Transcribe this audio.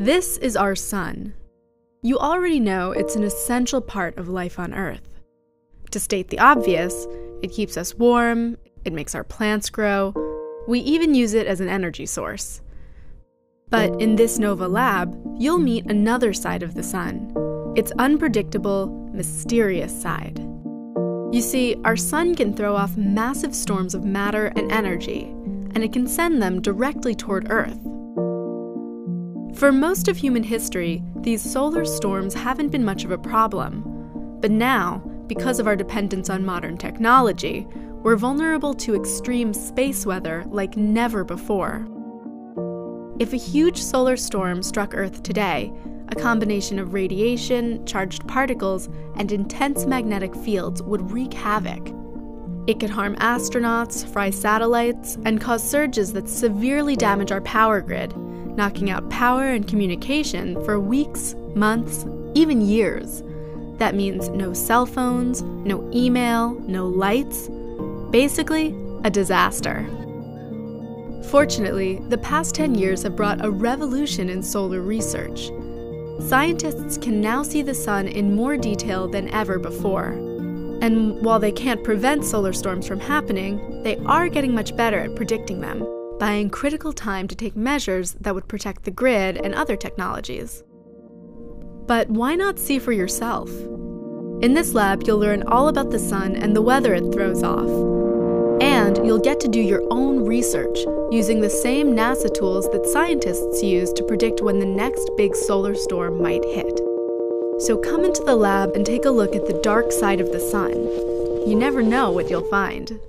This is our sun. You already know it's an essential part of life on Earth. To state the obvious, it keeps us warm, it makes our plants grow, we even use it as an energy source. But in this NOVA lab, you'll meet another side of the sun its unpredictable, mysterious side. You see, our sun can throw off massive storms of matter and energy, and it can send them directly toward Earth. For most of human history, these solar storms haven't been much of a problem. But now, because of our dependence on modern technology, we're vulnerable to extreme space weather like never before. If a huge solar storm struck Earth today, a combination of radiation, charged particles, and intense magnetic fields would wreak havoc. It could harm astronauts, fry satellites, and cause surges that severely damage our power grid, knocking out power and communication for weeks, months, even years. That means no cell phones, no email, no lights. Basically, a disaster. Fortunately, the past 10 years have brought a revolution in solar research. Scientists can now see the sun in more detail than ever before. And while they can't prevent solar storms from happening, they are getting much better at predicting them, buying critical time to take measures that would protect the grid and other technologies. But why not see for yourself? In this lab, you'll learn all about the sun and the weather it throws off, and you'll get to do your own research using the same NASA tools that scientists use to predict when the next big solar storm might hit. So come into the lab and take a look at the dark side of the sun. You never know what you'll find.